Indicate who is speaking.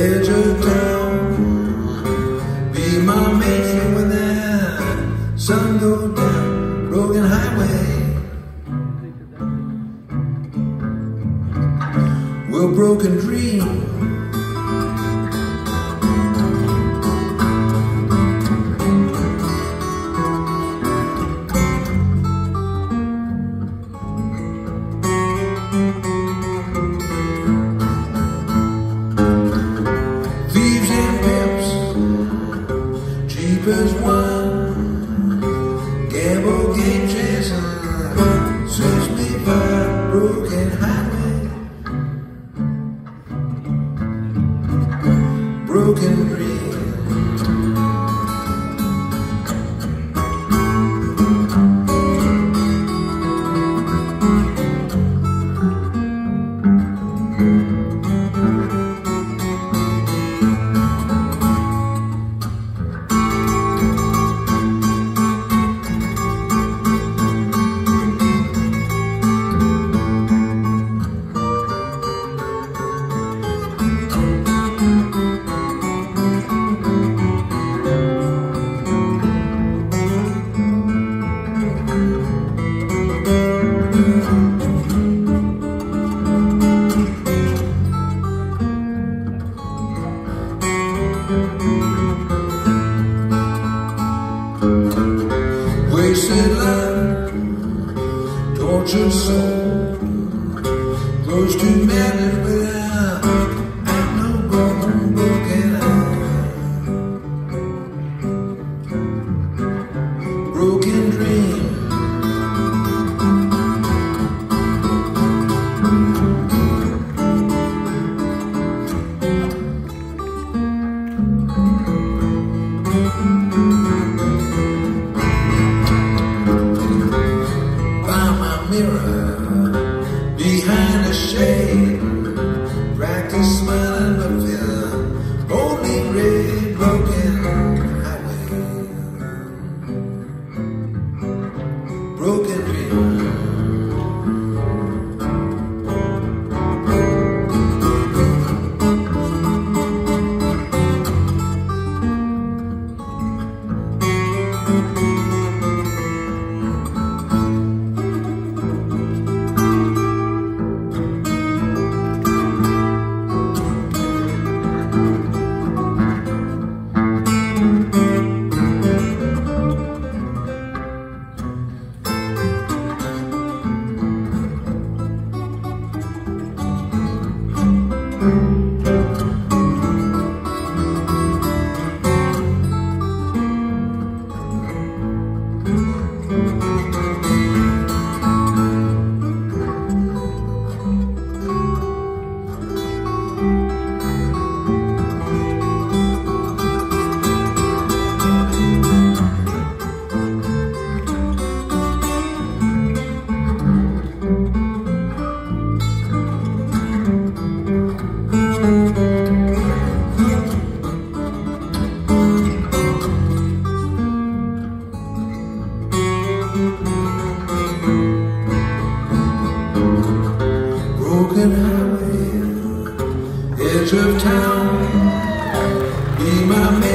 Speaker 1: edge of town. Be my mate from when the sun go down, broken highway. We're broken dreams. Christmas. Switzerland, tortured soul, close to. edge of town. Be my man.